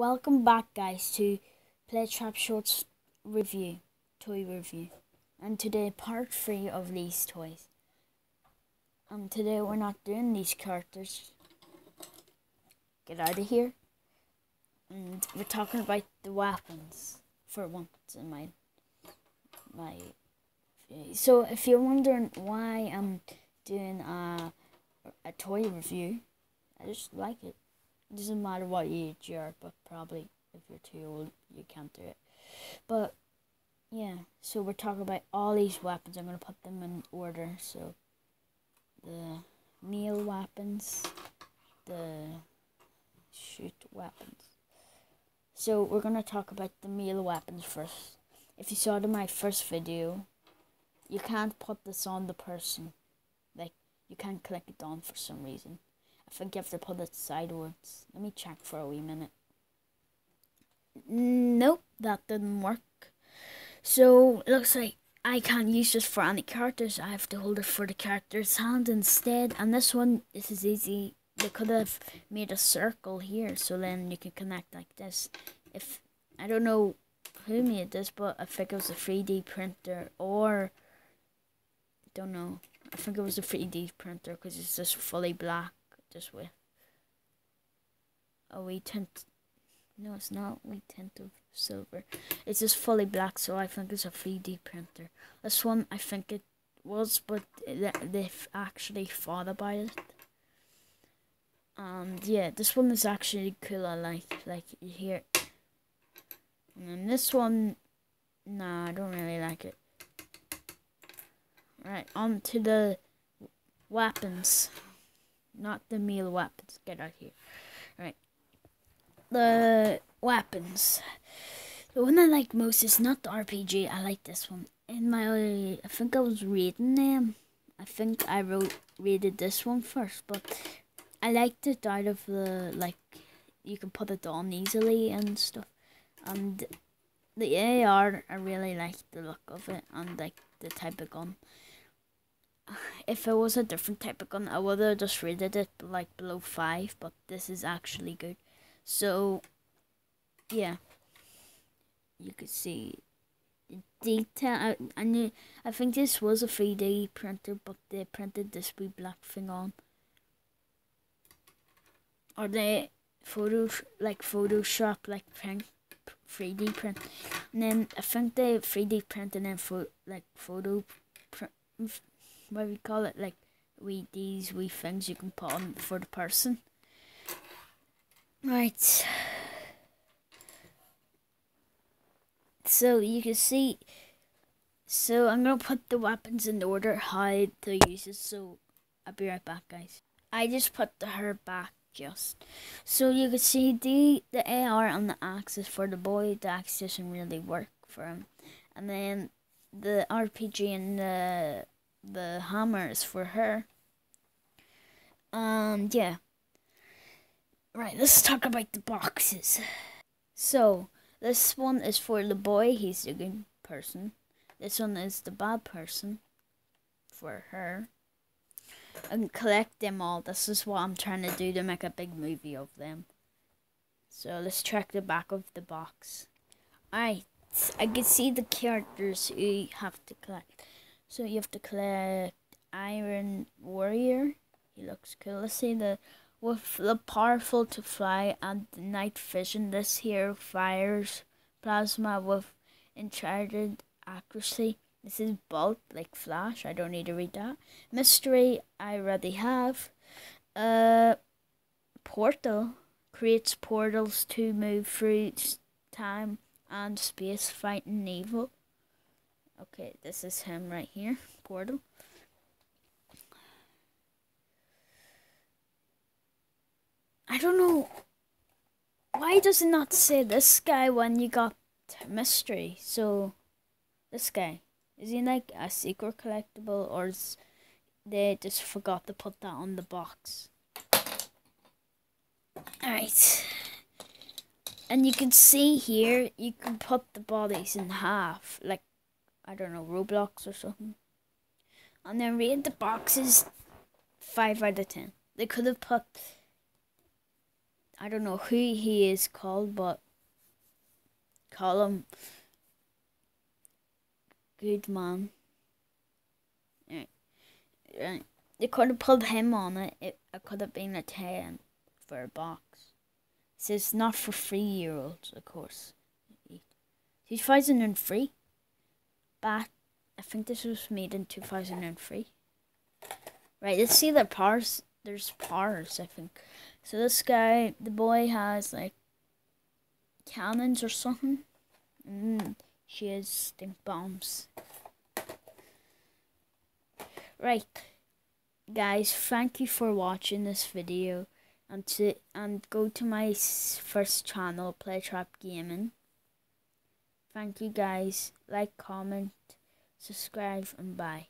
Welcome back guys to Play Trap Shorts review, toy review. And today part 3 of these toys. And today we're not doing these characters. Get out of here. And we're talking about the weapons for once in my my so if you're wondering why I'm doing a a toy review, I just like it. It doesn't matter what age you are, but probably if you're too old, you can't do it. But yeah, so we're talking about all these weapons. I'm gonna put them in order. So the meal weapons, the shoot weapons. So we're gonna talk about the meal weapons first. If you saw it in my first video, you can't put this on the person. Like you can't click it on for some reason. I think you have to put it sideways. Let me check for a wee minute. Nope, that didn't work. So, it looks like I can't use this for any characters. I have to hold it for the character's hand instead. And this one, this is easy. They could have made a circle here, so then you can connect like this. If I don't know who made this, but I think it was a 3D printer or I don't know. I think it was a 3D printer because it's just fully black just with oh, a wee tint. No, it's not wee tint of silver. It's just fully black, so I think it's a 3D printer. This one, I think it was, but they've actually thought about it. And yeah, this one is actually cool. I like, like hear. And then this one, nah, I don't really like it. Right, on to the weapons not the meal weapons. Get out here. Right. The weapons. The one I like most is not the RPG. I like this one. In my, I think I was reading them. I think I wrote readed this one first, but I liked it out of the like you can put it on easily and stuff. And the AR, I really like the look of it and like the type of gun if it was a different type of gun, I would have just rated it like below five. But this is actually good. So, yeah, you could see the detail. I, I knew. I think this was a three D printer, but they printed this wee black thing on. Or they photo like Photoshop like print. 3D print, and then I think they 3D print and then for like photo what we call it, like we these wee things you can put on for the person. Right. So you can see. So I'm gonna put the weapons in order how to use it. So I'll be right back, guys. I just put the her back just so you can see the the AR on the axis for the boy. The axe doesn't really work for him, and then the RPG and the the hammers for her. Um, yeah. Right, let's talk about the boxes. So, this one is for the boy, he's the good person. This one is the bad person for her. And collect them all. This is what I'm trying to do to make a big movie of them. So let's check the back of the box. Alright, I can see the characters you have to collect. So you have to collect Iron Warrior. He looks cool. Let's see the with the powerful to fly and the night vision. This here fires plasma with enchanted accuracy. This is bolt like Flash. I don't need to read that. Mystery I already have. Uh, portal creates portals to move through time and space fighting evil. Okay, this is him right here, Portal. I don't know. Why does it not say this guy when you got mystery? So, this guy. Is he like a secret collectible or is they just forgot to put that on the box? Alright. And you can see here, you can put the bodies in half. Like I don't know, Roblox or something. And then read the boxes 5 out of 10. They could have put I don't know who he is called, but call him good man. Right. They could have put him on it. It, it could have been a 10 for a box. It says not for three year olds, of course. 2003. Back, I think this was made in 2003. Right, let's see the parts. There's parts, I think. So this guy, the boy has like cannons or something. And she has stink bombs. Right, guys, thank you for watching this video. And, to, and go to my first channel, Playtrap Gaming. Thank you guys. Like, comment, subscribe, and bye.